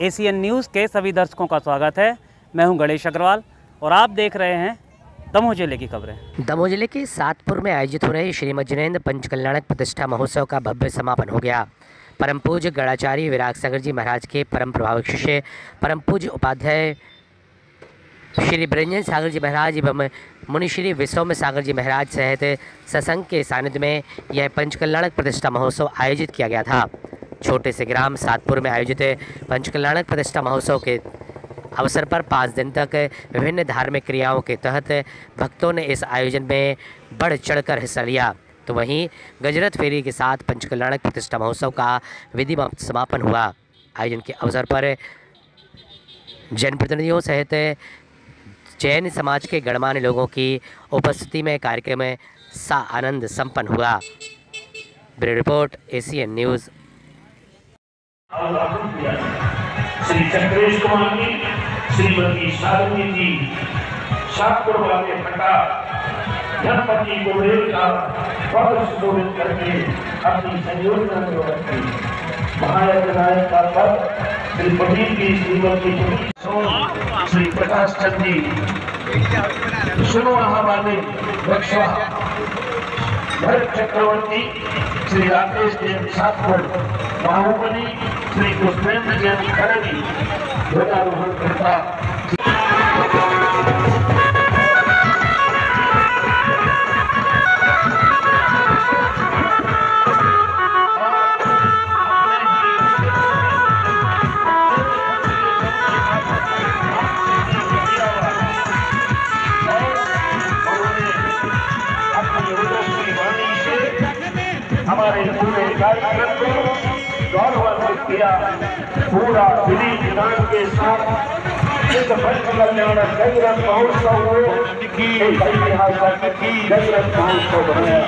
ACN news के सभी दर्शकों का स्वागत है। मैं हूँ गणेश अग्रवाल और आप देख रहे हैं दमोह ज़िले की खबरें। दमोह ज़िले के सातपुर में आयोजित हो रहे श्रीमद जिनेन्द्र पंचकल्याणक प्रतिष्ठा महोत्सव का भव्य समापन हो गया। परम पूज्य गणाचार्य विराग सागर जी महाराज के परम प्रभावक शिष्य परम पूज्य उपाध्याय श्री ब्रंजन सागर जी महाराज एवं मुनि श्री विश्वम सागर जी महाराज सहित ससंग के सानिध्य में यह पंचकल्याणक प्रतिष्ठा महोत्सव आयोजित किया गया था। छोटे से ग्राम सातपुर में आयोजित पंचकल्याणक प्रतिष्ठा महोत्सव के अवसर पर पाँच दिन तक विभिन्न धार्मिक क्रियाओं के तहत भक्तों ने इस आयोजन में बढ़ चढ़कर हिस्सा लिया। तो वहीं गजरत फेरी के साथ पंचकल्याणक प्रतिष्ठा महोत्सव का विधि समापन हुआ। आयोजन के अवसर पर जनप्रतिनिधियों सहित जैन समाज के गणमान्य लोगों की उपस्थिति में कार्यक्रम सा आनंद संपन्न हुआ। Bureau report ACN news Shri Chakresh Kumar ji Shrimati Shalini ji Shahpur वाले फटा धनपति को का पद सुशोभित करके अपनी संयोजना में रखी महायज्ञ नायक का पद श्री पटेल की श्रीमती श्री प्रकाश चंद जी सुनो हमारे रक्षा भरत चक्रवर्ती श्री राकेश देव सातपुर बाहुबली श्री पुष्पेंद्र जैन खड़वी ध्वजारोहण करता हमारे पूरे कार्यक्रम को गौरवान्वित किया पूरा विधि विधान के साथ। इस कल्याण महोत्सव को ऐतिहासिक महोत्सव बनाया।